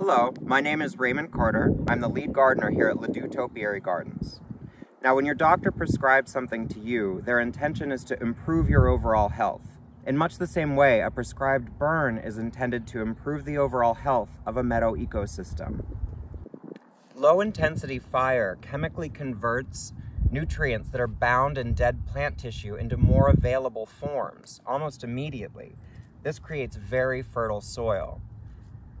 Hello, my name is Raymond Carter. I'm the lead gardener here at Ladew Topiary Gardens. Now, when your doctor prescribes something to you, their intention is to improve your overall health. In much the same way, a prescribed burn is intended to improve the overall health of a meadow ecosystem. Low intensity fire chemically converts nutrients that are bound in dead plant tissue into more available forms almost immediately. This creates very fertile soil.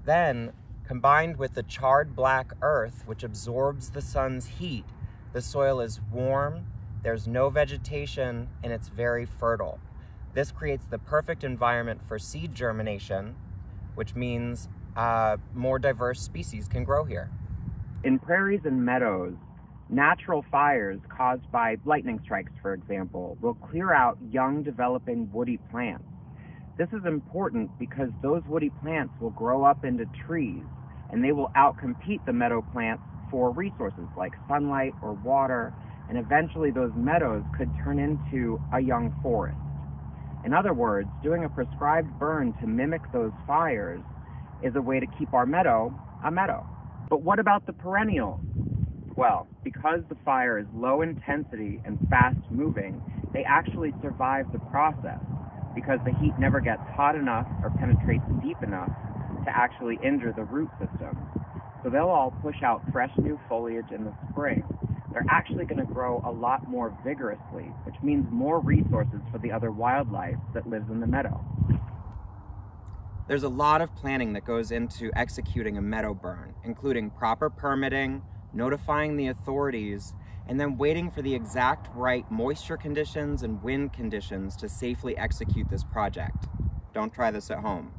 Then, combined with the charred black earth, which absorbs the sun's heat, the soil is warm, there's no vegetation, and it's very fertile. This creates the perfect environment for seed germination, which means uh, more diverse species can grow here. In prairies and meadows, natural fires caused by lightning strikes, for example, will clear out young developing woody plants. This is important because those woody plants will grow up into trees and they will outcompete the meadow plants for resources like sunlight or water, and eventually those meadows could turn into a young forest. In other words, doing a prescribed burn to mimic those fires is a way to keep our meadow a meadow. But what about the perennials? Well, because the fire is low intensity and fast moving, they actually survive the process because the heat never gets hot enough or penetrates deep enough to actually injure the root system. So they'll all push out fresh new foliage in the spring. They're actually going to grow a lot more vigorously, which means more resources for the other wildlife that lives in the meadow. There's a lot of planning that goes into executing a meadow burn, including proper permitting, notifying the authorities, and then waiting for the exact right moisture conditions and wind conditions to safely execute this project. Don't try this at home.